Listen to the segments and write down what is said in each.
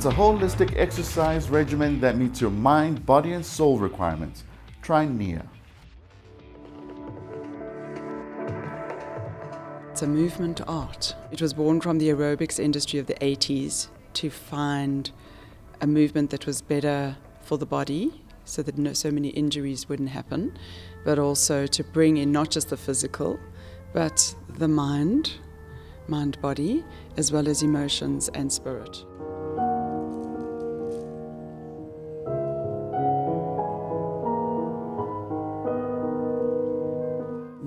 It's a holistic exercise regimen that meets your mind, body, and soul requirements. Try NIA. It's a movement art. It was born from the aerobics industry of the 80s to find a movement that was better for the body so that no, so many injuries wouldn't happen, but also to bring in not just the physical, but the mind, mind body, as well as emotions and spirit.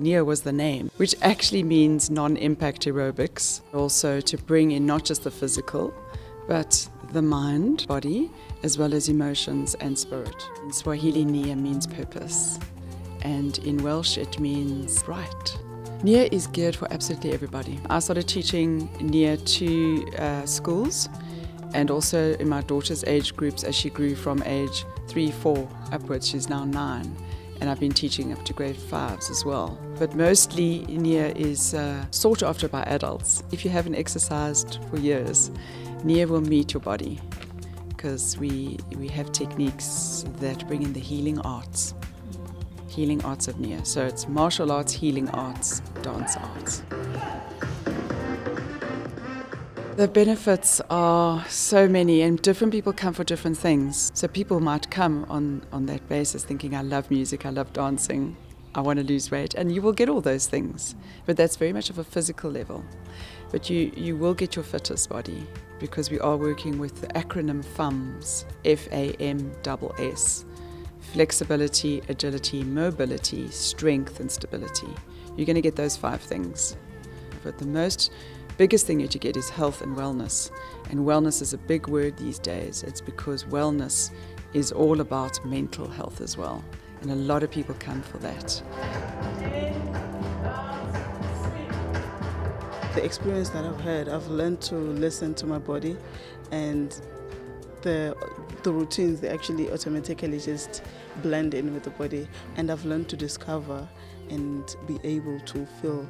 NIA was the name, which actually means non impact aerobics. Also, to bring in not just the physical, but the mind, body, as well as emotions and spirit. In Swahili, Nia means purpose, and in Welsh, it means right. Nia is geared for absolutely everybody. I started teaching Nia to uh, schools and also in my daughter's age groups as she grew from age three, four upwards. She's now nine and I've been teaching up to grade fives as well. But mostly NIA is uh, sought after by adults. If you haven't exercised for years, NIA will meet your body because we, we have techniques that bring in the healing arts. Healing arts of NIA. So it's martial arts, healing arts, dance arts. The benefits are so many, and different people come for different things. So people might come on, on that basis thinking, I love music, I love dancing, I want to lose weight, and you will get all those things. But that's very much of a physical level. But you, you will get your fittest body because we are working with the acronym FAMS, F A M S. Flexibility, agility, mobility, strength, and stability. You're going to get those five things. But the most biggest thing that you get is health and wellness. And wellness is a big word these days. It's because wellness is all about mental health as well. And a lot of people come for that. The experience that I've had, I've learned to listen to my body and the the routines they actually automatically just blend in with the body and I've learned to discover and be able to feel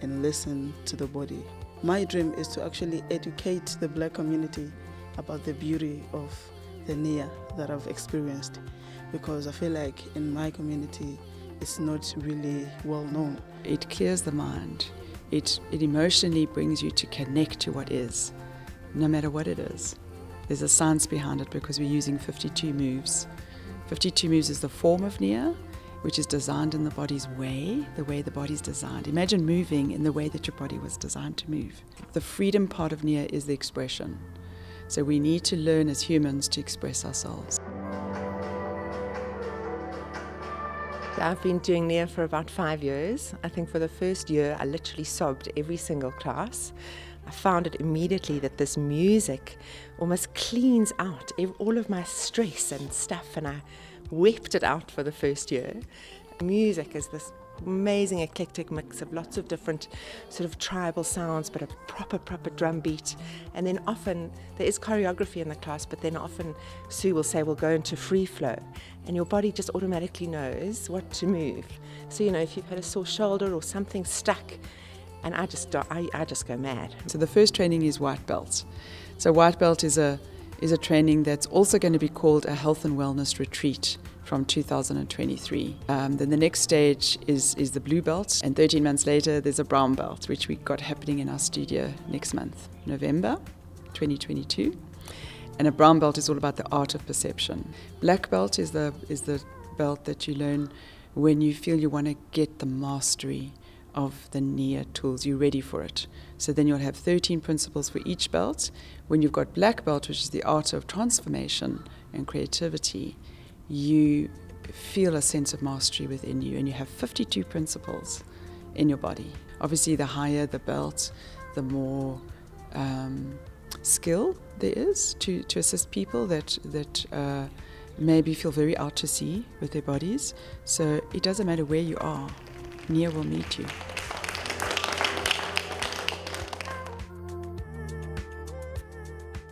and listen to the body. My dream is to actually educate the black community about the beauty of the NIA that I've experienced because I feel like in my community it's not really well known. It clears the mind. It, it emotionally brings you to connect to what is, no matter what it is. There's a science behind it because we're using 52 moves. 52 moves is the form of NIA, which is designed in the body's way, the way the body's designed. Imagine moving in the way that your body was designed to move. The freedom part of NIA is the expression. So we need to learn as humans to express ourselves. I've been doing NIA for about five years. I think for the first year, I literally sobbed every single class. I found it immediately that this music almost cleans out all of my stress and stuff, and I wept it out for the first year. Music is this amazing eclectic mix of lots of different sort of tribal sounds, but a proper, proper drum beat. And then often there is choreography in the class, but then often Sue will say, we'll go into free flow. And your body just automatically knows what to move. So, you know, if you've had a sore shoulder or something stuck, and I just, I, I just go mad. So the first training is white belt. So white belt is a is a training that's also going to be called a health and wellness retreat from 2023. Um, then the next stage is, is the blue belt, and 13 months later, there's a brown belt, which we got happening in our studio next month, November 2022. And a brown belt is all about the art of perception. Black belt is the, is the belt that you learn when you feel you want to get the mastery of the NIA tools, you're ready for it. So then you'll have 13 principles for each belt. When you've got black belt, which is the art of transformation and creativity, you feel a sense of mastery within you and you have 52 principles in your body. Obviously, the higher the belt, the more um, skill there is to, to assist people that, that uh, maybe feel very out to sea with their bodies. So it doesn't matter where you are. NIA will meet you.